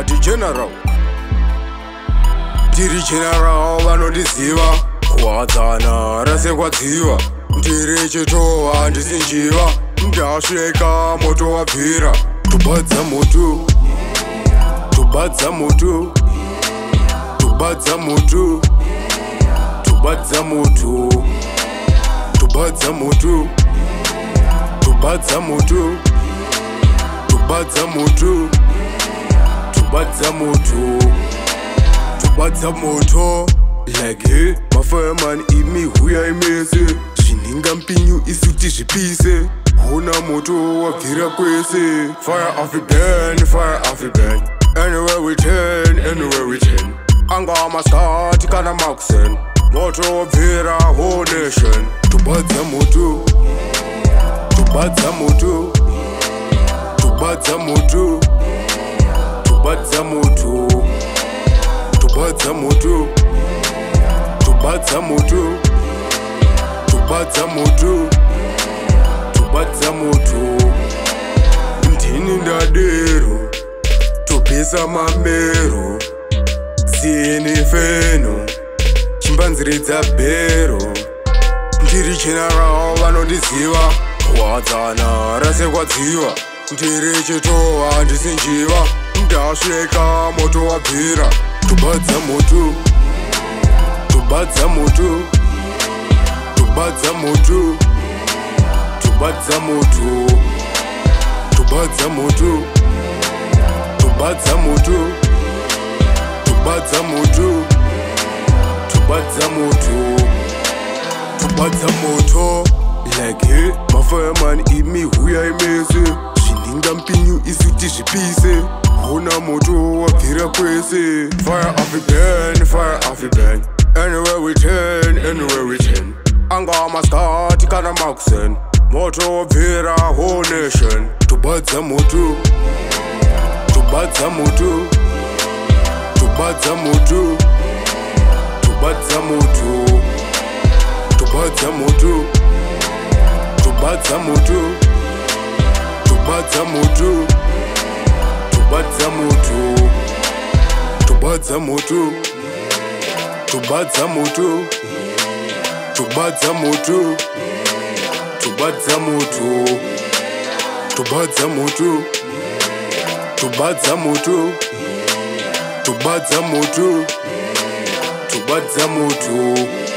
ati general ndiri general vanondiziva kwadzana rasekwadziva ndiri chitova ndisi njiva ndasveka moto wabvira tubadza mutu tubadza mutu tubadza mutu tubadza mutu tubadza mutu tubadza mutu tubadza mutu, tubadza mutu tubadza moto tubadza moto like mafireman imihuya imese zvininga mpinyu isu tizvipise huna moto wabvira kwese fire afiban fire afiban anywhere we turn anywhere we turn angava masikati kana maxen moto wabvira whole nation tubadza moto tubadza moto tubadza moto yeah tobadza moto tobadza moto tobadza moto tobadza moto tobadza moto ndini ndadero topesa mamero sienifeno chimbanziridza bhero ndiri chenarao vanondiziva kwadzana rasekwadziva ndiri chitowa handisi njiva ndasvika moto wabvira tubadza mutu tubadza mutu tubadza mutu tubadza mutu tubadza mutu tubadza mutu tubadza mutu tubadza mutu tubadza moto like mafireman imi huyaimese inga mpinyu isuti zvipise huna moto wabvira kwese fire of burn fire of burn anywhere we turn anywhere we turn anga maskati kana maxen moto wabvira whole nation tobadza moto tobadza moto tobadza moto tobadza moto tobadza moto tobadza moto, tubadza moto. Tubadza moto tobadza moto tobadza moto tobadza moto tobadza moto tobadza moto tobadza moto tobadza moto tobadza moto tobadza moto tobadza moto, tubadza moto. Tubadza moto.